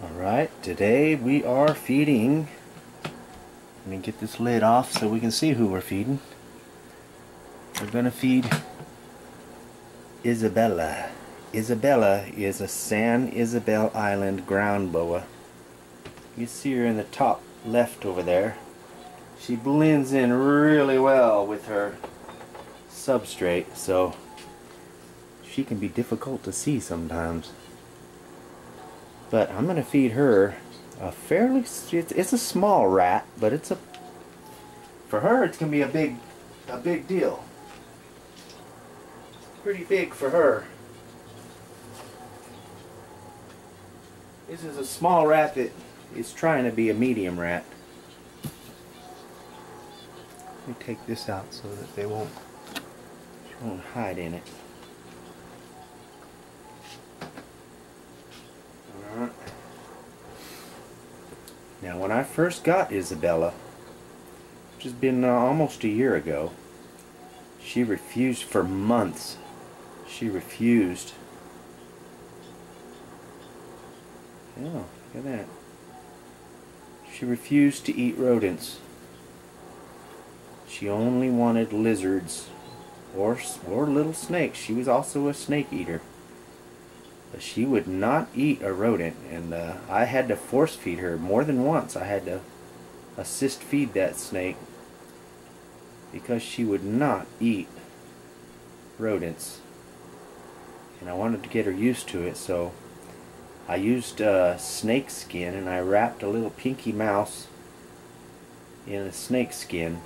Alright, today we are feeding. Let me get this lid off so we can see who we're feeding. We're going to feed Isabella. Isabella is a San Isabel Island ground boa. You see her in the top left over there. She blends in really well with her substrate, so she can be difficult to see sometimes. But I'm going to feed her a fairly, it's, a small rat, but it's a, for her it's going to be a big, a big deal. Pretty big for her. This is a small rat that is trying to be a medium rat. Let me take this out so that they won't, won't hide in it. Now when I first got Isabella, which has been uh, almost a year ago, she refused for months. She refused. Oh, look at that. She refused to eat rodents. She only wanted lizards or, or little snakes. She was also a snake eater. But she would not eat a rodent, and uh, I had to force feed her more than once. I had to assist feed that snake because she would not eat rodents. And I wanted to get her used to it, so I used uh, snake skin and I wrapped a little pinky mouse in a snake skin.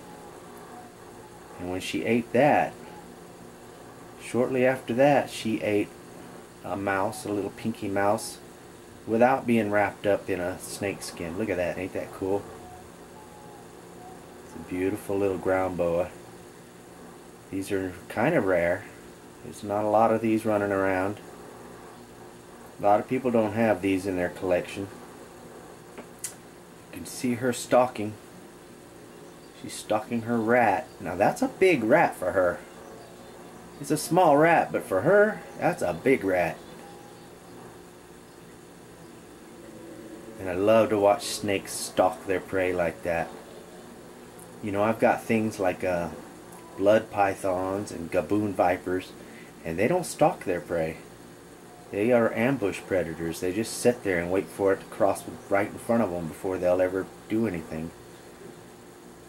And when she ate that, shortly after that, she ate a mouse, a little pinky mouse, without being wrapped up in a snake skin. Look at that, ain't that cool? It's a beautiful little ground boa. These are kind of rare. There's not a lot of these running around. A lot of people don't have these in their collection. You can see her stalking. She's stalking her rat. Now that's a big rat for her. It's a small rat, but for her, that's a big rat. And I love to watch snakes stalk their prey like that. You know, I've got things like uh, blood pythons and gaboon vipers, and they don't stalk their prey. They are ambush predators. They just sit there and wait for it to cross right in front of them before they'll ever do anything.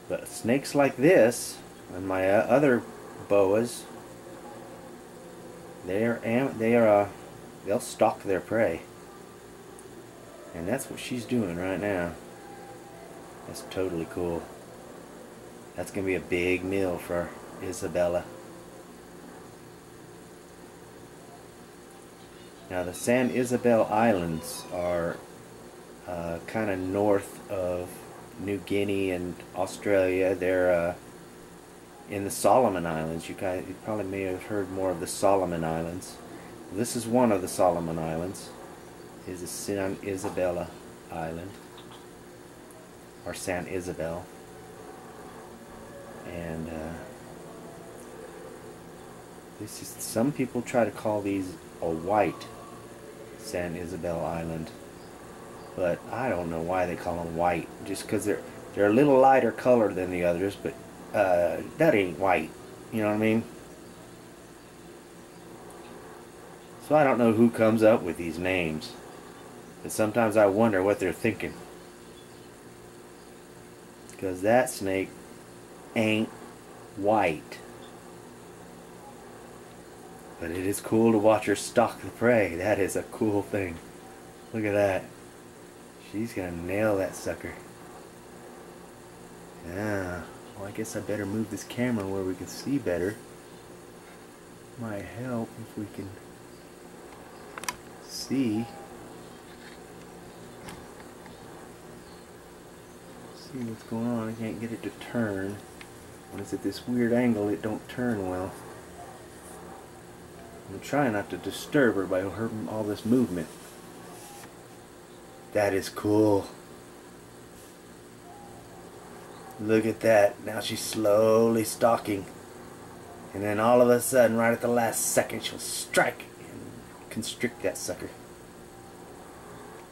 But snakes like this, and my uh, other boas, they are am they are uh, they'll stalk their prey. And that's what she's doing right now. That's totally cool. That's to be a big meal for Isabella. Now the San Isabel Islands are uh, kind of north of New Guinea and Australia. They're uh, in the Solomon Islands. You guys you probably may have heard more of the Solomon Islands. This is one of the Solomon Islands. Is the San Isabella Island or San Isabel. And uh, this is some people try to call these a white San Isabel Island. But I don't know why they call them white. Just because they're they're a little lighter color than the others, but uh, that ain't white. You know what I mean? So I don't know who comes up with these names. But sometimes I wonder what they're thinking. Because that snake ain't white. But it is cool to watch her stalk the prey. That is a cool thing. Look at that. She's going to nail that sucker. Yeah. Well, I guess I better move this camera where we can see better. Might help if we can see. See what's going on. I can't get it to turn. When it's at this weird angle, it don't turn well. I'm trying not to disturb her by all this movement. That is cool. Look at that. Now she's slowly stalking. And then all of a sudden, right at the last second, she'll strike and constrict that sucker.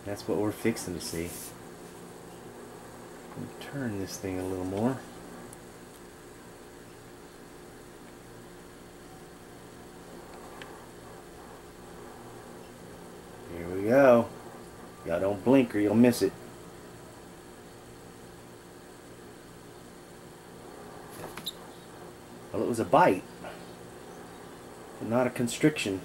That's what we're fixing to see. Turn this thing a little more. Here we go. Y'all don't blink or you'll miss it. Well, it was a bite, not a constriction.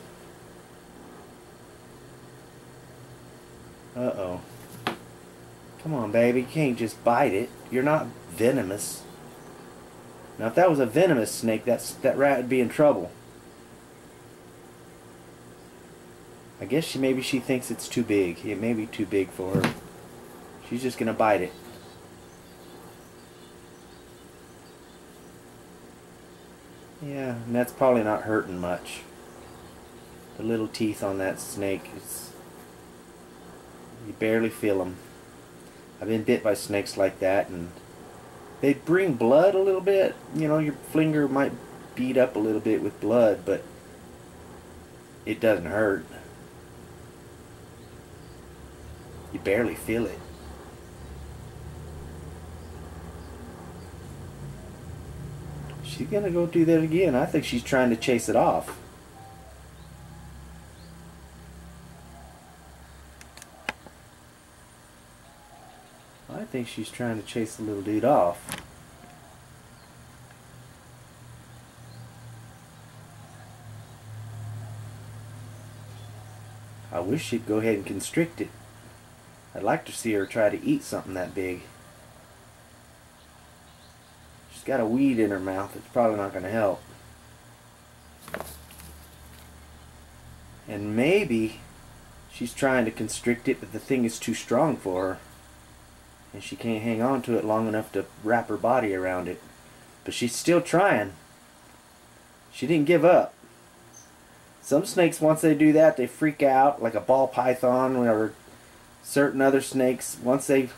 Uh-oh. Come on, baby. You can't just bite it. You're not venomous. Now, if that was a venomous snake, that's, that rat would be in trouble. I guess she maybe she thinks it's too big. It may be too big for her. She's just going to bite it. Yeah, and that's probably not hurting much. The little teeth on that snake, you barely feel them. I've been bit by snakes like that, and they bring blood a little bit. You know, your finger might beat up a little bit with blood, but it doesn't hurt. You barely feel it. She's gonna go do that again. I think she's trying to chase it off. I think she's trying to chase the little dude off. I wish she'd go ahead and constrict it. I'd like to see her try to eat something that big. Got a weed in her mouth. It's probably not going to help. And maybe she's trying to constrict it, but the thing is too strong for her. And she can't hang on to it long enough to wrap her body around it. But she's still trying. She didn't give up. Some snakes, once they do that, they freak out, like a ball python or certain other snakes. Once they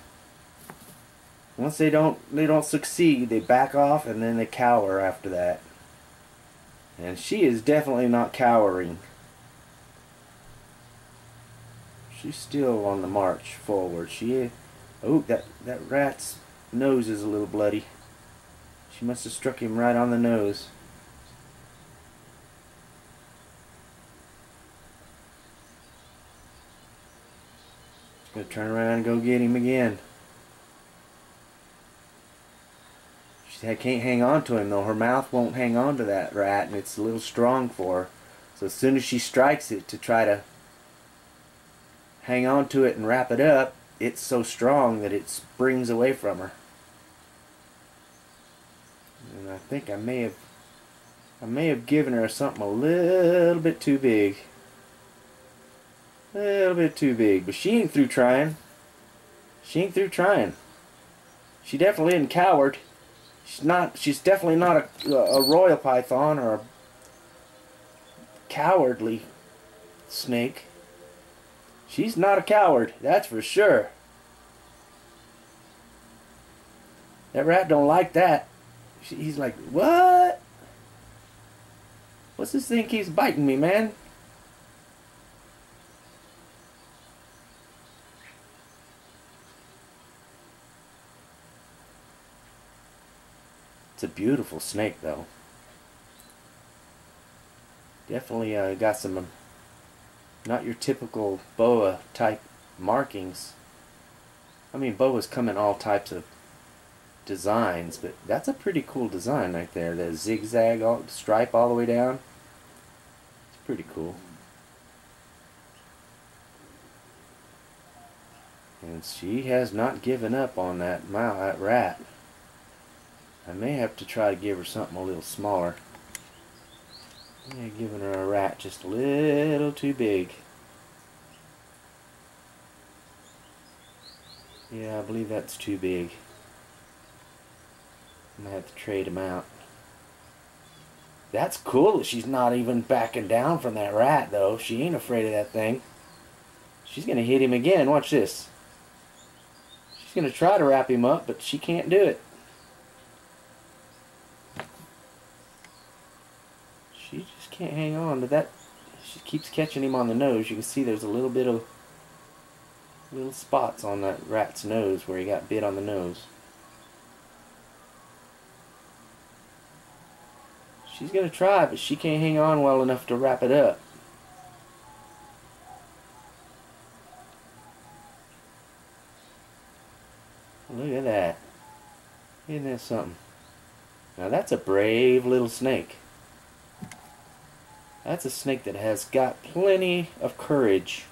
once they don't they don't succeed, they back off and then they cower after that. And she is definitely not cowering. She's still on the march forward. She oh that that rat's nose is a little bloody. She must have struck him right on the nose. Gonna turn around and go get him again. She can't hang on to him though. Her mouth won't hang on to that rat and it's a little strong for her. So as soon as she strikes it to try to hang on to it and wrap it up, it's so strong that it springs away from her. And I think I may have I may have given her something a little bit too big. A little bit too big, but she ain't through trying. She ain't through trying. She definitely isn't coward. She's not. She's definitely not a, a royal python or a cowardly snake. She's not a coward, that's for sure. That rat don't like that. He's like, what? What's this thing keeps biting me, man? It's a beautiful snake, though. Definitely uh, got some, um, not your typical boa type markings. I mean, boas come in all types of designs, but that's a pretty cool design right there. The zigzag all, stripe all the way down. It's pretty cool. And she has not given up on that, my, that rat. I may have to try to give her something a little smaller. Yeah, giving her a rat just a little too big. Yeah, I believe that's too big. I'm gonna have to trade him out. That's cool that she's not even backing down from that rat, though. She ain't afraid of that thing. She's gonna hit him again. Watch this. She's gonna try to wrap him up, but she can't do it. She just can't hang on to that. She keeps catching him on the nose. You can see there's a little bit of little spots on that rat's nose where he got bit on the nose. She's gonna try, but she can't hang on well enough to wrap it up. Look at that. Isn't that something? Now that's a brave little snake. That's a snake that has got plenty of courage.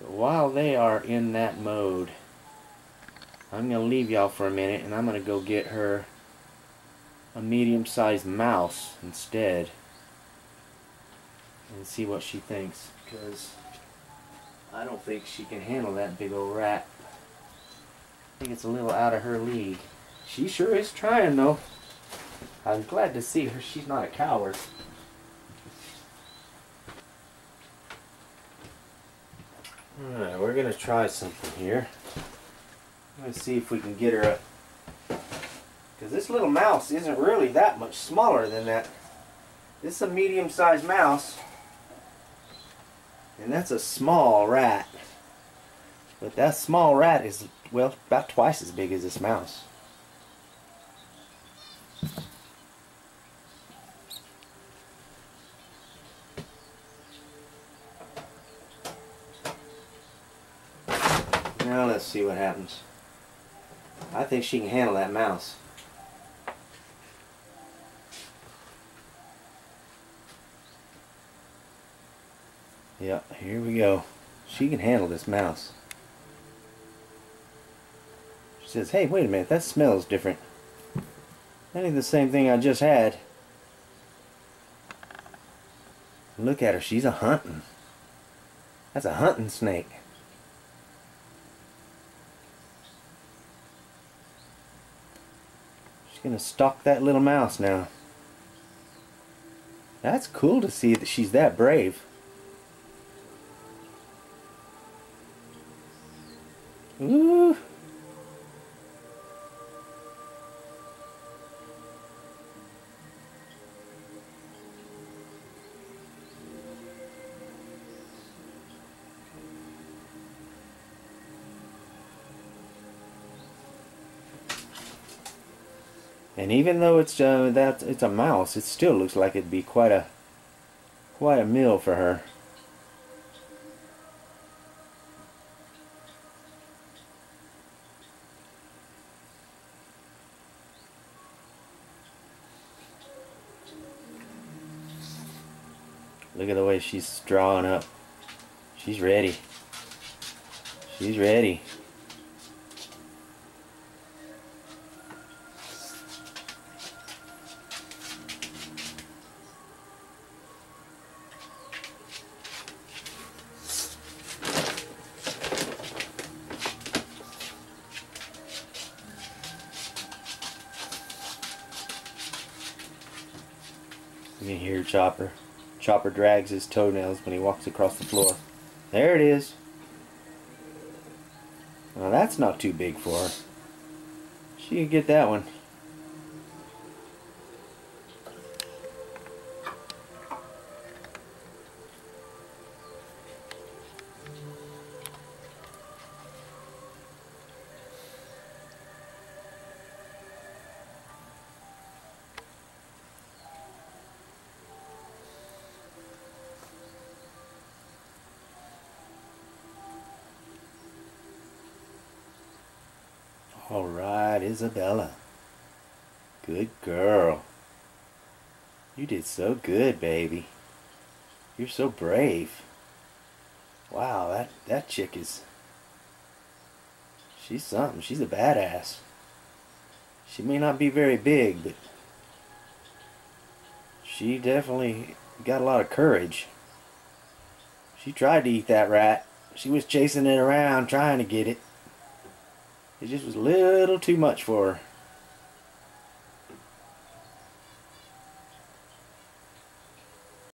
But while they are in that mode, I'm going to leave y'all for a minute and I'm going to go get her a medium-sized mouse instead and see what she thinks because I don't think she can handle that big old rat. I think it's a little out of her league. She sure is trying though. I'm glad to see her. She's not a coward. Alright, we're going to try something here. Let's see if we can get her up. Because this little mouse isn't really that much smaller than that. This is a medium-sized mouse. And that's a small rat. But that small rat is, well, about twice as big as this mouse. Now let's see what happens. I think she can handle that mouse. Yeah, here we go. She can handle this mouse. Says, hey, wait a minute, that smells different. That ain't the same thing I just had. Look at her, she's a hunting. That's a hunting snake. She's gonna stalk that little mouse now. That's cool to see that she's that brave. Ooh. And even though it's uh, that it's a mouse, it still looks like it'd be quite a quite a meal for her. Look at the way she's drawing up. She's ready. She's ready. You can hear Chopper. Chopper drags his toenails when he walks across the floor. There it is. Now that's not too big for her. She can get that one. All right, Isabella. Good girl. You did so good, baby. You're so brave. Wow, that, that chick is... She's something. She's a badass. She may not be very big, but... She definitely got a lot of courage. She tried to eat that rat. She was chasing it around, trying to get it. It just was a little too much for her.